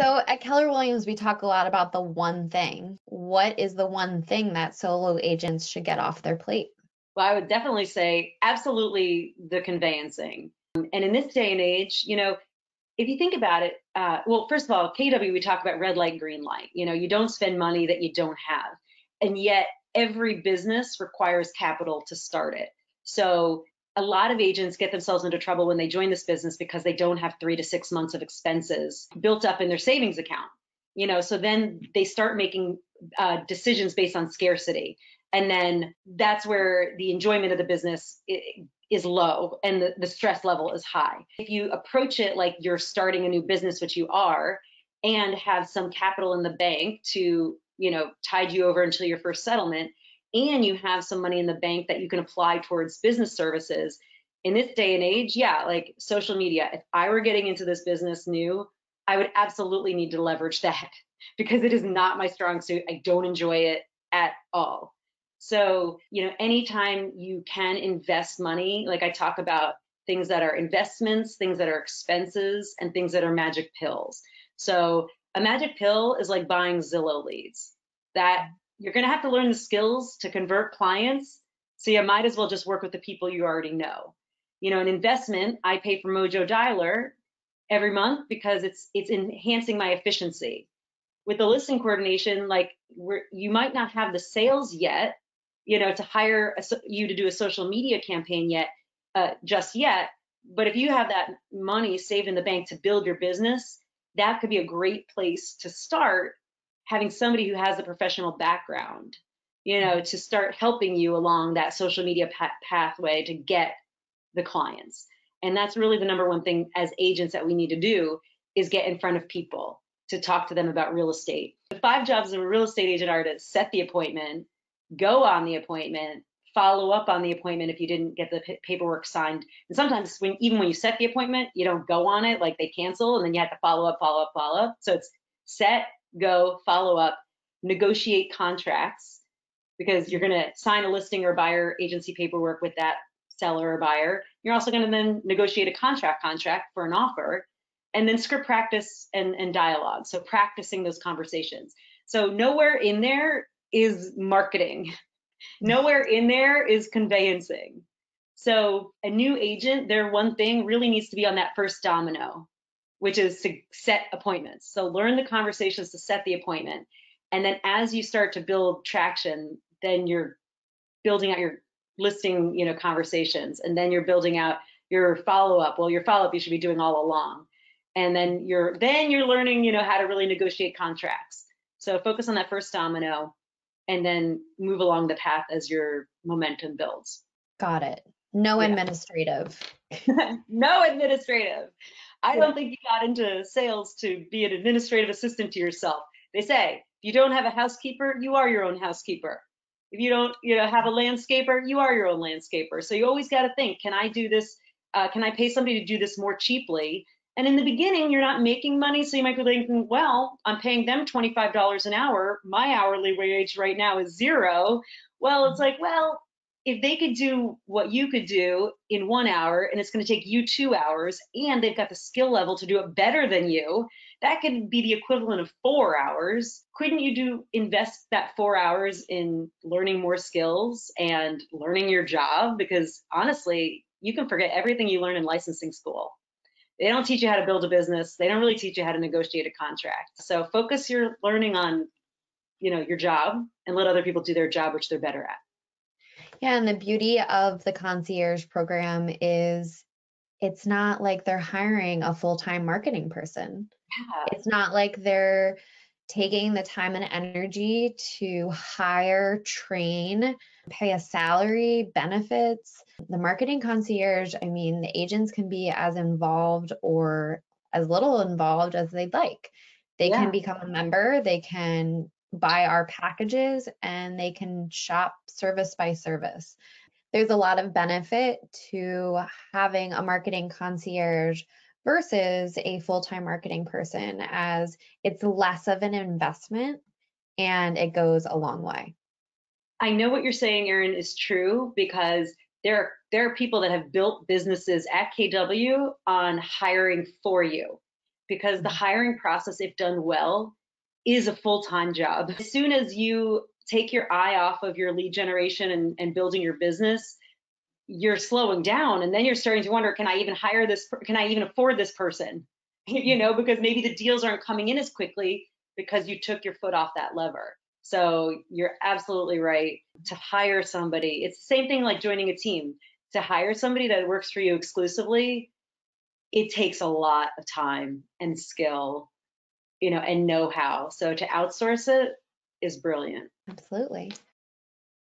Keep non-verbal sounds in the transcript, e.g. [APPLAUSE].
So at Keller Williams, we talk a lot about the one thing. What is the one thing that solo agents should get off their plate? Well, I would definitely say absolutely the conveyancing. And in this day and age, you know, if you think about it, uh, well, first of all, KW, we talk about red light, green light. You know, you don't spend money that you don't have. And yet, every business requires capital to start it. So a lot of agents get themselves into trouble when they join this business because they don't have three to six months of expenses built up in their savings account. You know, so then they start making uh, decisions based on scarcity, and then that's where the enjoyment of the business is low and the, the stress level is high. If you approach it like you're starting a new business, which you are, and have some capital in the bank to you know tide you over until your first settlement and you have some money in the bank that you can apply towards business services in this day and age yeah like social media if i were getting into this business new i would absolutely need to leverage that [LAUGHS] because it is not my strong suit. I don't enjoy it at all. So you know anytime you can invest money like i talk about things that are investments things that are expenses and things that are magic pills. So a magic pill is like buying zillow leads. That you're going to have to learn the skills to convert clients. So you might as well just work with the people you already know. You know, an investment, I pay for Mojo Dialer every month because it's it's enhancing my efficiency. With the listing coordination, like you might not have the sales yet, you know, to hire a, you to do a social media campaign yet, uh, just yet. But if you have that money saved in the bank to build your business, that could be a great place to start having somebody who has a professional background, you know, to start helping you along that social media pa- pathway to get the clients. And that's really the number one thing as agents that we need to do is get in front of people to talk to them about real estate. The five jobs of a real estate agent are to set the appointment, go on the appointment, follow up on the appointment if you didn't get the p- paperwork signed. And sometimes when even when you set the appointment, you don't go on it, like they cancel, and then you have to follow up, follow up, follow up. So it's set, go, follow up, negotiate contracts because you're going to sign a listing or buyer agency paperwork with that seller or buyer. You're also going to then negotiate a contract contract for an offer and then script practice and, and dialogue. So practicing those conversations. So nowhere in there is marketing. Mm. Nowhere in there is conveyancing. So a new agent, their one thing really needs to be on that first domino which is to set appointments. So learn the conversations to set the appointment. And then as you start to build traction, then you're building out your listing, you know, conversations. And then you're building out your follow-up. Well, your follow-up you should be doing all along. And then you're then you're learning, you know, how to really negotiate contracts. So focus on that first domino and then move along the path as your momentum builds. Got it. No yeah. administrative. [LAUGHS] no administrative. I don't think you got into sales to be an administrative assistant to yourself. They say if you don't have a housekeeper, you are your own housekeeper. If you don't, you know, have a landscaper, you are your own landscaper. So you always got to think, can I do this? Uh, can I pay somebody to do this more cheaply? And in the beginning, you're not making money, so you might be thinking, well, I'm paying them $25 an hour. My hourly wage right now is zero. Well, it's like, well, if they could do what you could do in one hour and it's going to take you two hours and they've got the skill level to do it better than you that could be the equivalent of four hours. Couldn't you do invest that four hours in learning more skills and learning your job? Because honestly you can forget everything you learn in licensing school. They don't teach you how to build a business. They don't really teach you how to negotiate a contract. So focus your learning on you know your job and let other people do their job which they're better at yeah, and the beauty of the concierge program is it's not like they're hiring a full-time marketing person. Yeah. It's not like they're taking the time and energy to hire, train, pay a salary, benefits. The marketing concierge, I mean, the agents can be as involved or as little involved as they'd like. They yeah. can become a member, they can buy our packages and they can shop service by service. There's a lot of benefit to having a marketing concierge versus a full time marketing person, as it's less of an investment and it goes a long way. I know what you're saying, Erin, is true because there are, there are people that have built businesses at KW on hiring for you because the mm-hmm. hiring process, if done well, is a full time job. As soon as you take your eye off of your lead generation and, and building your business, you're slowing down and then you're starting to wonder can i even hire this can i even afford this person? [LAUGHS] You know because maybe the deals aren't coming in as quickly because you took your foot off that lever. So you're absolutely right to hire somebody. It's the same thing like joining a team. To hire somebody that works for you exclusively it takes a lot of time and skill you know and know-how. So to outsource it is brilliant. Absolutely